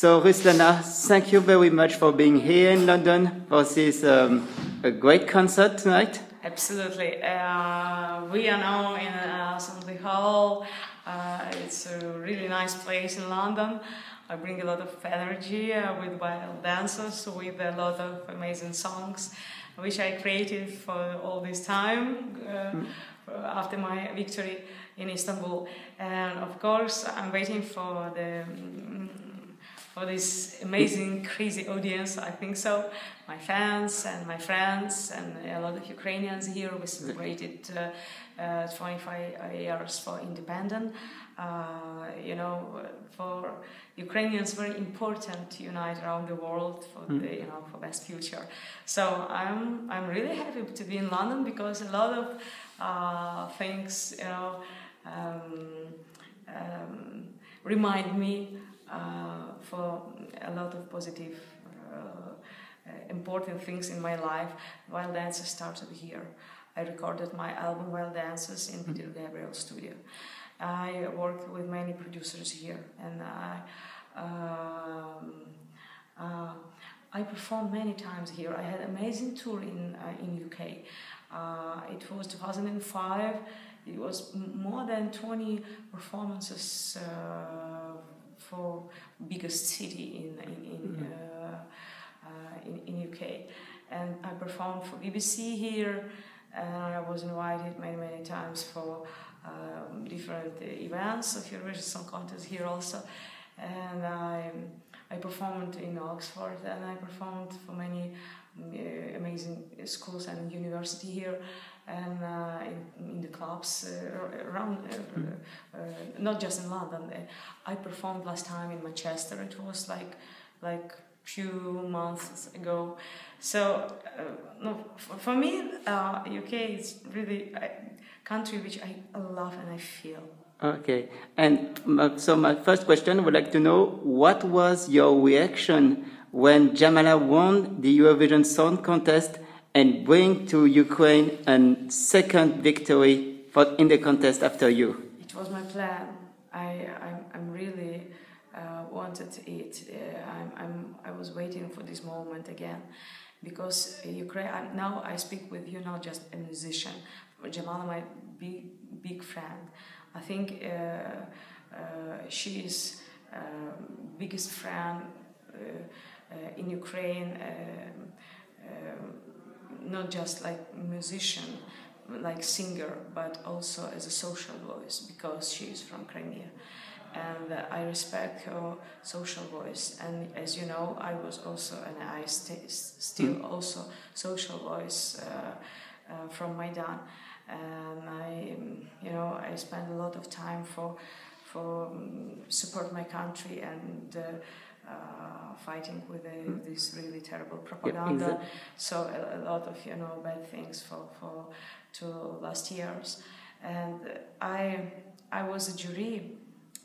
So, Ruslana, thank you very much for being here in London for this um, a great concert tonight. Absolutely. Uh, we are now in uh, Assembly Hall. Uh, it's a really nice place in London. I bring a lot of energy uh, with wild dancers, with a lot of amazing songs, which I created for all this time mm. after my victory in Istanbul. And of course, I'm waiting for the for this amazing, crazy audience. I think so. My fans and my friends and a lot of Ukrainians here. We celebrated uh, uh, 25 years for independence. Uh, you know, for Ukrainians, very important to unite around the world for mm. the you know for best future. So I'm I'm really happy to be in London because a lot of uh, things you know um, um, remind me for a lot of positive, uh, important things in my life. Wild Dances started here. I recorded my album Wild Dances in Peter Gabriel studio. I worked with many producers here, and I, um, uh, I performed many times here. I had amazing tour in uh, in UK. Uh, it was 2005. It was more than 20 performances uh, for biggest city in in in, mm-hmm. uh, uh, in, in UK, and I performed for BBC here, and I was invited many many times for um, different events of Eurovision Song Contest here also, and I. I performed in Oxford and I performed for many uh, amazing schools and university here and uh, in, in, the clubs uh, around, uh, not just in London. I performed last time in Manchester. It was like like few months ago. So no, for, me, UK is really a country which I love and I feel. Okay, and so my first question, would like to know what was your reaction when Jamala won the Eurovision Song Contest and bring to Ukraine a second victory for, in the contest after you? It was my plan. I, I'm, I'm really uh, wanted it. Uh, I'm, I'm, I was waiting for this moment again because Ukraine, now I speak with you, not just a musician, but Jamala, my big, big friend. I think uh, uh she is uh, biggest friend uh, in Ukraine. Um, um, not just like musician, like singer, but also as a social voice because she is from Crimea. And uh, I respect her social voice. And as you know, I was also, and I st- still mm. also social voice uh, uh, from Maidan. And I, you know, I spend a lot of time for, for um, support my country and uh, uh, fighting with a, mm. this really terrible propaganda. Yeah, so a, a, lot of you know bad things for for two last years, and I I was a jury.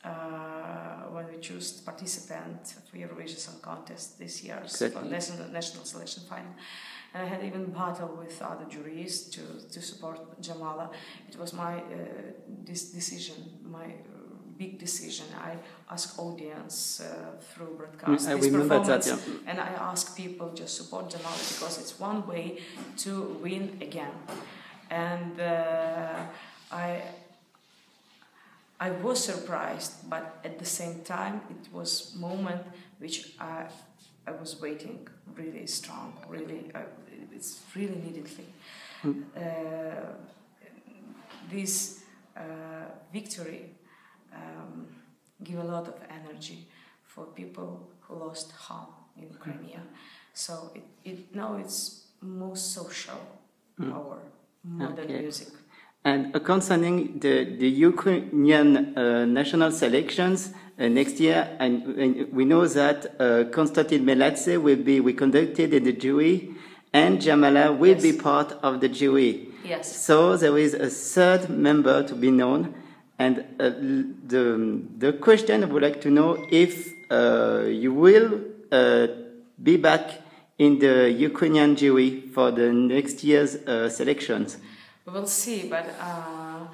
Uh, when we chose participant for Eurovision Song Contest this year exactly. for national, national selection final. And I had even battle with other juries to, to support Jamala. It was my uh, this decision, my big decision. I ask audience uh, through broadcast I remember that, yeah. and I ask people just support Jamal because it's one way to win again. And uh, I I was surprised, but at the same time, it was moment which I I was waiting really strong, really uh, it's really neededly. Mm. this uh, victory um, give a lot of energy for people who lost home in mm. Crimea. So it, it now it's more social mm. power, modern okay. music. And uh, concerning the, the Ukrainian uh, national selections uh, next year, and, and, we know that uh, Konstantin Meladze will be reconducted in the jury, and Jamala will yes. be part of the jury. Yes. So there is a third member to be known. And uh, the, the question I would like to know if uh, you will uh, be back in the Ukrainian jury for the next year's uh, selections. We will see, but uh,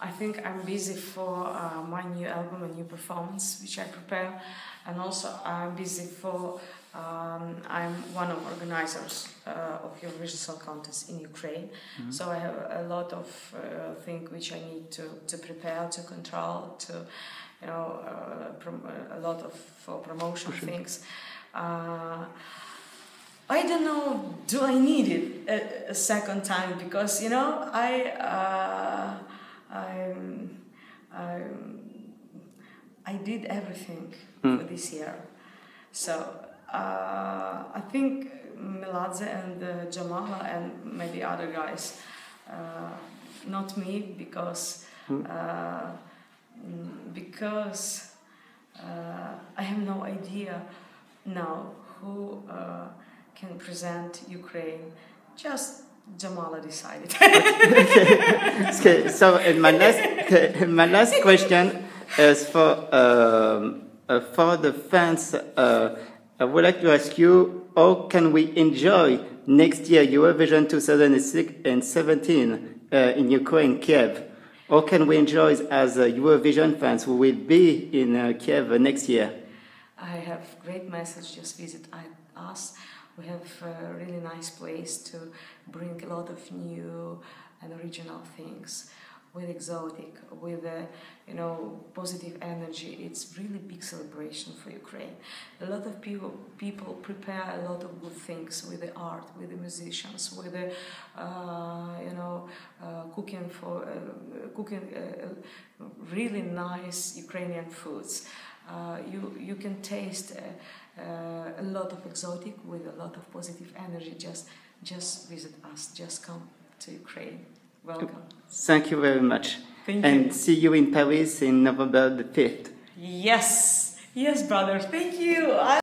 I think I'm busy for uh, my new album, a new performance, which I prepare, and also I'm busy for. Um, I'm one of organizers uh, of Eurovision Song Contest in Ukraine, mm-hmm. so I have a lot of uh, things which I need to, to prepare, to control, to you know uh, prom- a lot of for promotion things. Uh, I don't know. Do I need it a, a second time? Because you know I. Uh, I'm, I'm, I did everything mm. for this year. So uh, I think Meladze and uh, Jamala and maybe other guys, uh, not me because hmm. uh, because I have no idea now who can present Ukraine. Just Jamala decided. okay. okay. So my last my last question is for um, uh, for the fans. Uh, I would like to ask you, how can we enjoy next year Eurovision 2017 uh, in Ukraine, Kiev? How can we enjoy as Eurovision fans who will be in uh, Kiev next year? I have great message. Just visit us we have a really nice place to bring a lot of new and original things with exotic, with a, you know positive energy. It's really big celebration for Ukraine. A lot of people people prepare a lot of good things with the art, with the musicians, with the uh, you know uh, cooking for uh, cooking uh, really nice Ukrainian foods. Uh, you you can taste uh, a lot of exotic with a lot of positive energy. Just just visit us. Just come to Ukraine. Welcome. Thank you very much. Thank and you. see you in Paris in November the 5th. Yes, yes, brother. Thank you. I